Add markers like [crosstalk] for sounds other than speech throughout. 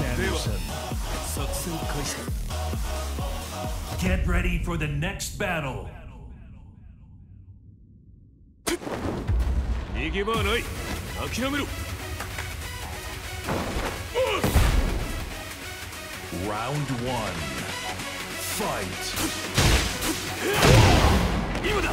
Sanderson. 作戦開始 Get ready for the next battle. 逃げ場はない諦めろ Round one. Fight. 今だ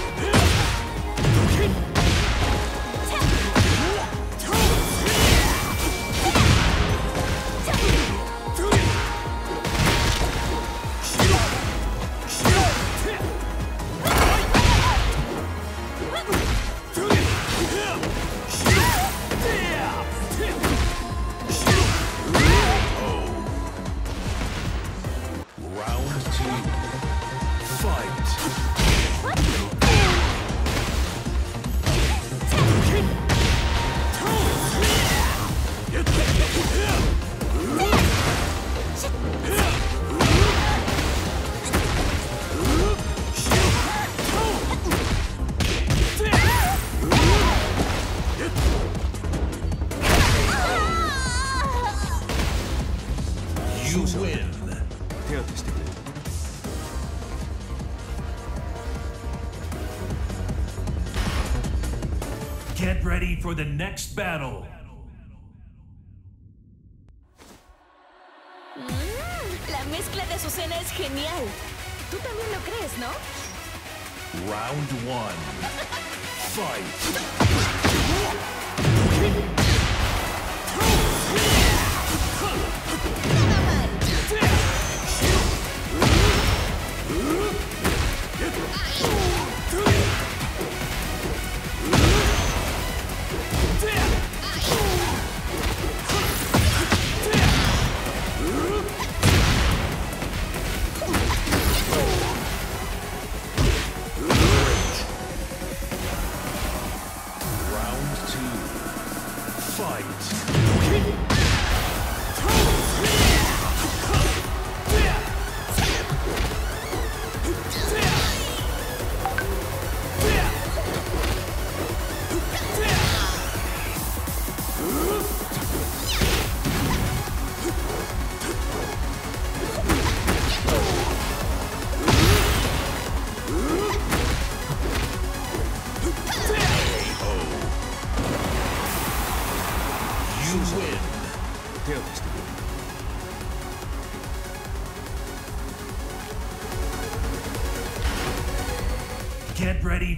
Get ready for the next battle. Mm, la mezcla de Azucena es genial. Tú también lo crees, ¿no? Round one. [laughs] Fight! [laughs] Fight!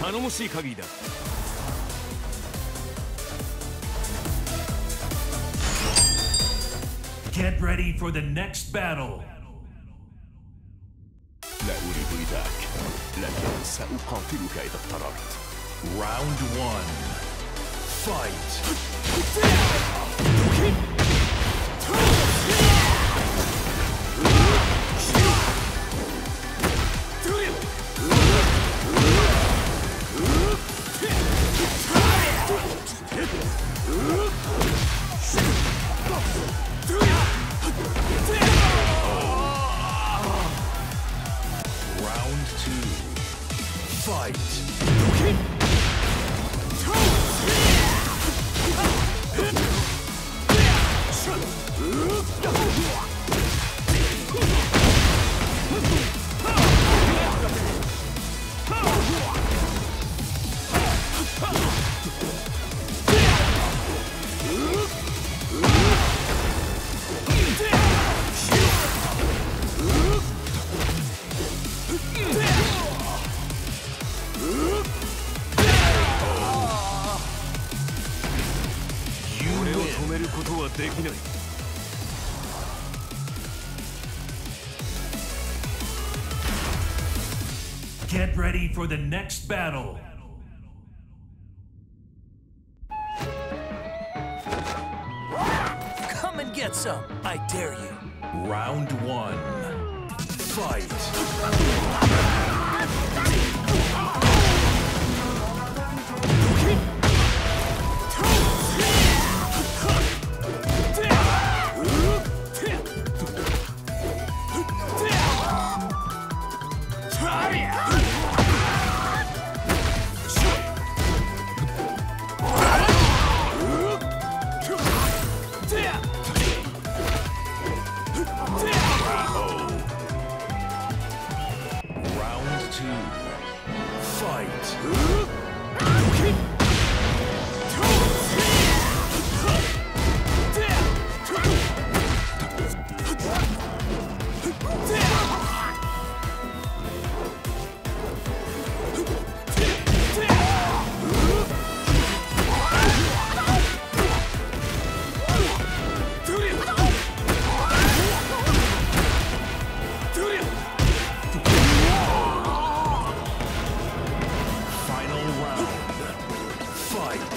頼もしい限りだ Get ready for the next battle. سأقاتلك إذا اضطررت Round one. Fight. For the next battle. Come and get some. I dare you. Round one. Fight. Round. Fight.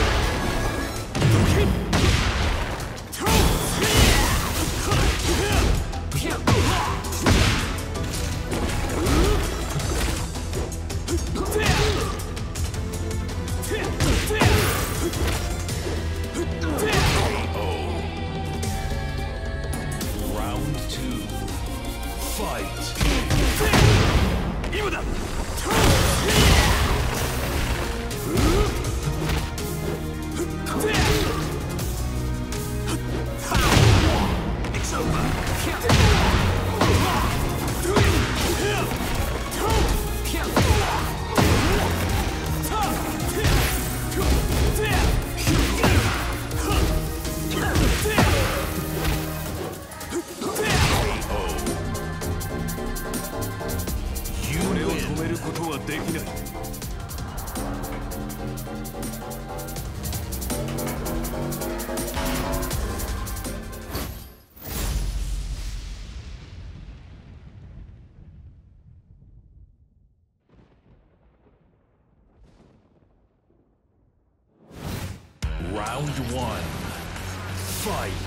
Round one. Fight.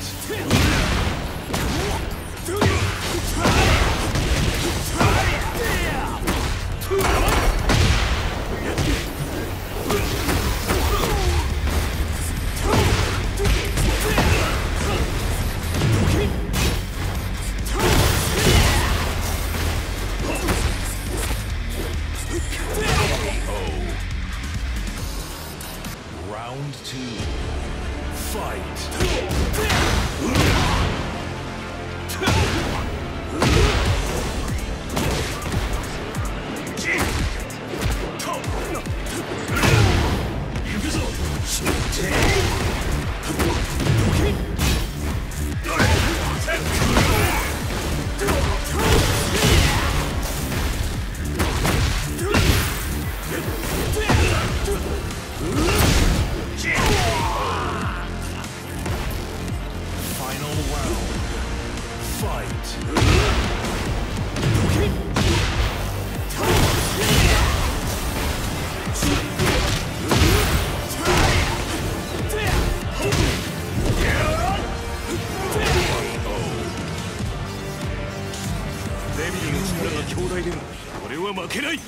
俺は負けない。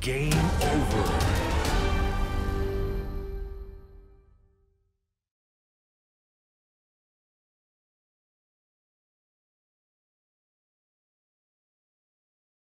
ゲームオーバー